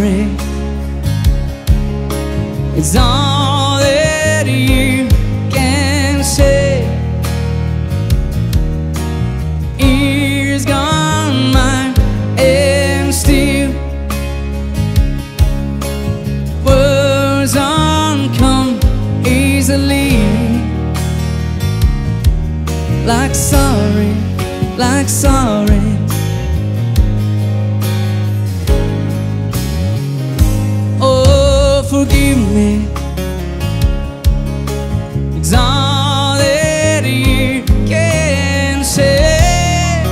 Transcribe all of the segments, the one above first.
memory It's all that you can say. Ears gone, mine and still Words don't come easily. Like sorry, like sorry. Forgive me. It's all that you can say.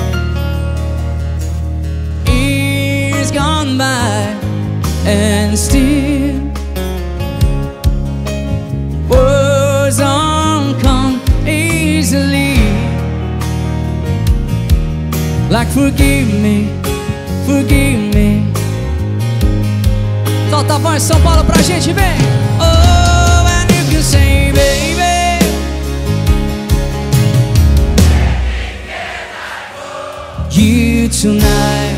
Years gone by and still words don't come easily. Like forgive me, forgive. Solta a voz São Paulo pra gente, vem! Oh, and you say, baby. You tonight.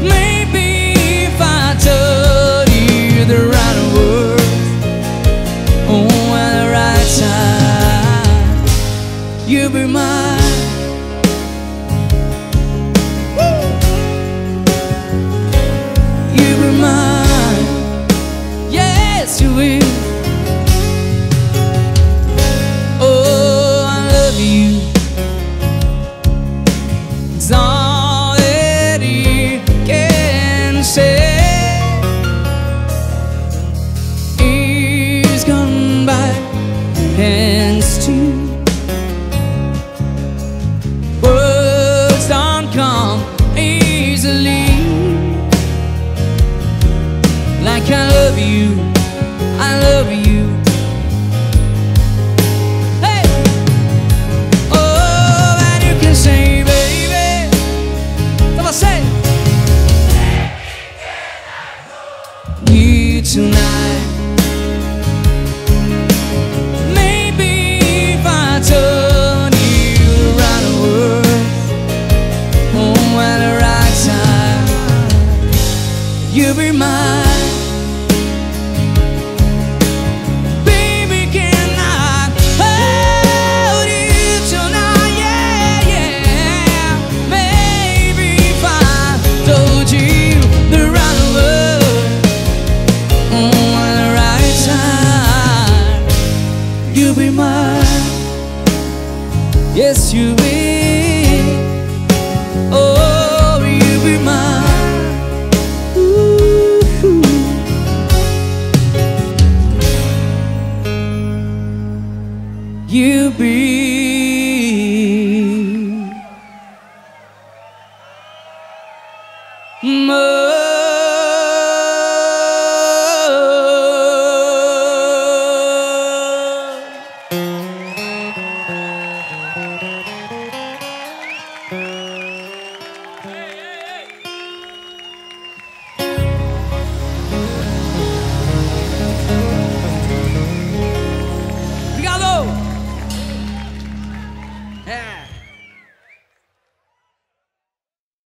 Maybe if I told you the right words Oh, the right time You'll be mine You be mine, yes you will. Oh, I love you. It's all that you can say. Years gone by and still love you, I love you. Hey, oh, and you can say, baby, come on, say, you tonight. Maybe if I told you the right words, oh, at the right time, you'll be mine. You'll be mine. Yes, you will. Oh, you'll be mine. Ooh. You be mine.